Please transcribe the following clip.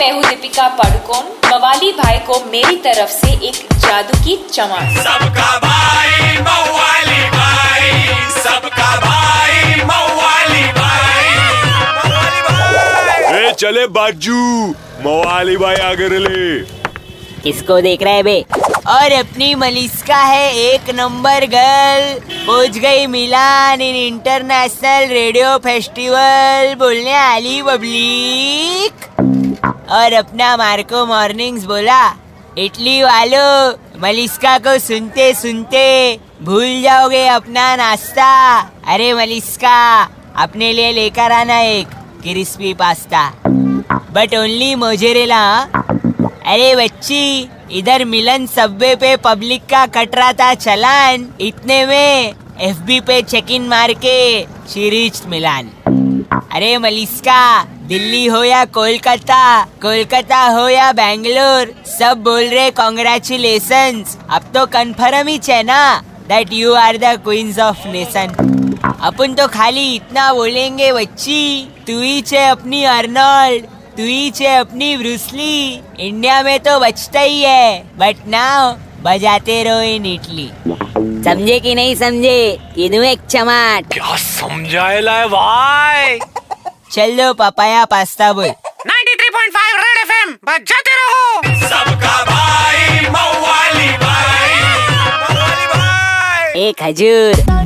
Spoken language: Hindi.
मैं हूँ दीपिका पाडुकोन मवाली भाई को मेरी तरफ़ से एक जादू की चमाट। सबका भाई मवाली भाई सबका भाई मवाली भाई। मवाली भाई ए चले बाजू मवाली भाई आगे ले किसको देख रहे है बे? और अपनी मलिस्का है एक नंबर गर्ल। पहुँच गई Milan in international radio festival बोलने आली पब्लिक। और अपना मार्को मॉर्निंग्स बोला, इटली वालों, मलिस्का को सुनते सुनते भूल जाओगे अपना नाश्ता। अरे मलिस्का, अपने लिए लेकर आना एक crispy pasta but only mozzarella अरे बच्ची, इधर मिलन सबवे पे पब्लिक का कट रहा था चलान, इतने में एफबी पे चेक इन मार के शीरीज मिलान। अरे मलिस्का दिल्ली हो या कोलकाता कोलकाता हो या बैंगलोर। सब बोल रहे कॉन्ग्रेचुलेशन अब तो कन्फर्म ही है ना that you are the queens of nation अपन तो खाली इतना बोलेंगे, बच्ची, तू ही छे अपनी अर्नोल्ड, तू ही छे अपनी ब्रूसली इंडिया में तो बचता ही है बट नाउ बजाते रहो इन इटली. समझे कि नहीं समझे? किनू एक चमाट। क्या समझाएला है भाई? चल पपाया पास्ता बोल। 93.5 रेड एफएम बजाते रहो। सबका भाई मवाली भाई। मवाली भाई एक हजूर